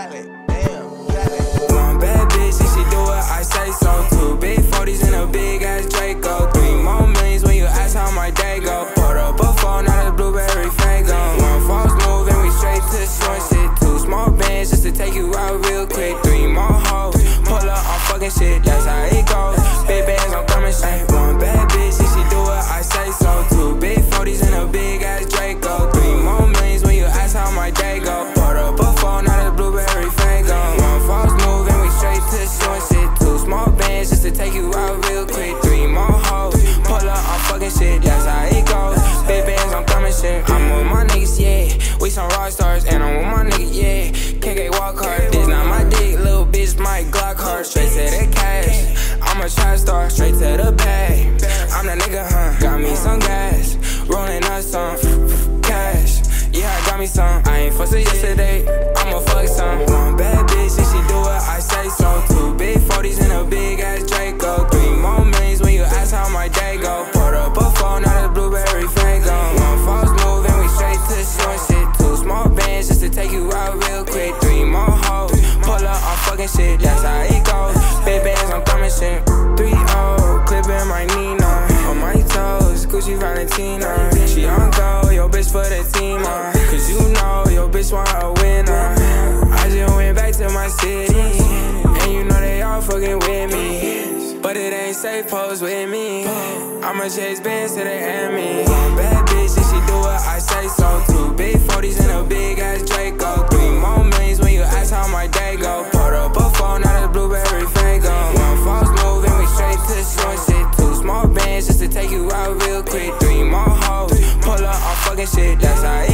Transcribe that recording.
One bad bitch, and she do what I say so. Two big 40s and a big ass Draco. Three more millions when you ask how my day go. Put up a phone, not a blueberry Faygo. One false move and we straight to short shit. Two small bands just to take you out real quick. Three more hoes, pull up on fucking shit, that's how it a yesterday, I'ma fuck some. One bad bitch, and she do what I say so. Two big 40s and a big ass Draco. Three more millions when you ask how my day go. Put up a phone, not a blueberry Faygo. One false move and we straight to short shit. Two small bands just to take you out real quick. Three more hoes, pull up on fucking shit, that's how it goes. Big bands, I'm coming shit. Three O, clipping my Nina. On my toes, Gucci Valentina. with me. But it ain't safe, pose with me. I'ma chase bands to the end me. Bad bitch, and she do what I say so. Two big 40s and a big ass Draco. Three more millions when you ask how my day go. Put up a phone, not a blueberry Faygo. One false move and we straight to the short shit. Two small bands just to take you out real quick. Three more hoes, pull up all fucking shit, that's how